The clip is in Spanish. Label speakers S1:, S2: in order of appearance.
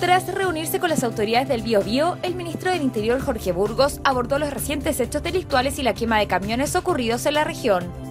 S1: Tras reunirse con las autoridades del Biobío, el ministro del Interior Jorge Burgos abordó los recientes hechos delictuales y la quema de camiones ocurridos en la región.